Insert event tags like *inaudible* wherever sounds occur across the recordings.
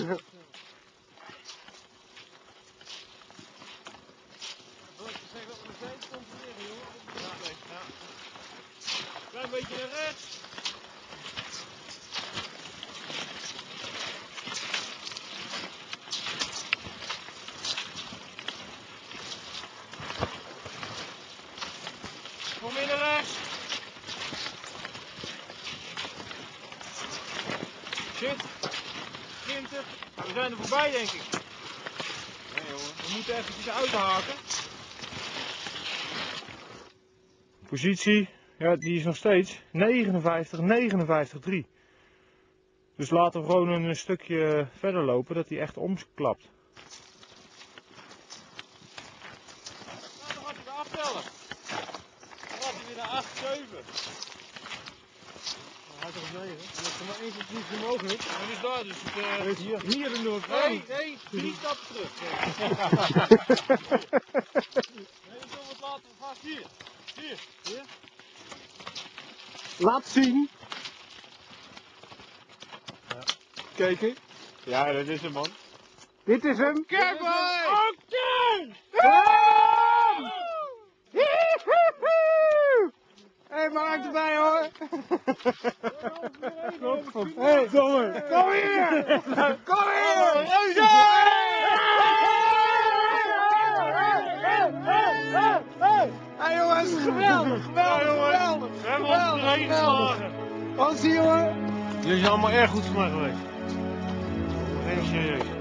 Klein beetje naar rechts. Kom in naar rechts. 20. We zijn er voorbij denk ik. Nee hoor. We moeten eventjes uithaken. Positie, ja, die is nog steeds 59, 59, 3. Dus laten we gewoon een stukje verder lopen, dat hij echt omklapt. Nou, dan gaat hij weer aftellen. Dan gaat hij weer naar 8, 7. Hij toch 9. Dat is er maar één centimeter mogelijk. Dat is daar dus. Het, uh, hier, hier in Noord. Nee, nee, drie stappen terug. *laughs* nee, zo wat later vast hier. Hier, hier. Laat zien. Kijken. Ja, dat is hem man. Dit is hem. Kijk maar! Oké! Hé, hey, Mark erbij Hé, hey, kom. Kom hier. Kom hier. Hé jongens, geweldig, geweldig, geweldig. Wat zie je hoor? Jullie zijn allemaal erg goed voor mij geweest. Heel serieus.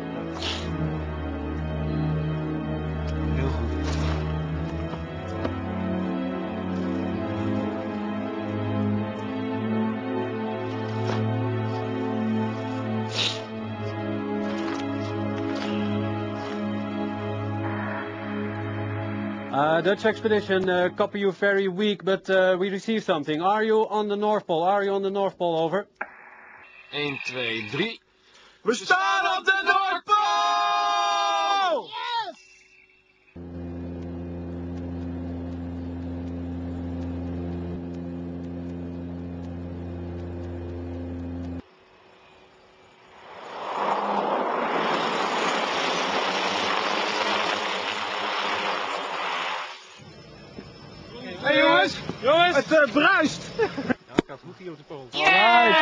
Uh, Dutch expedition, uh, copy you very weak, but uh, we received something. Are you on the North Pole? Are you on the North Pole? Over. 1, 2, 3. We staan op de Noordpool! Jongens, het uh, bruist! Ja, gaat goed hier op de Pool. Yes!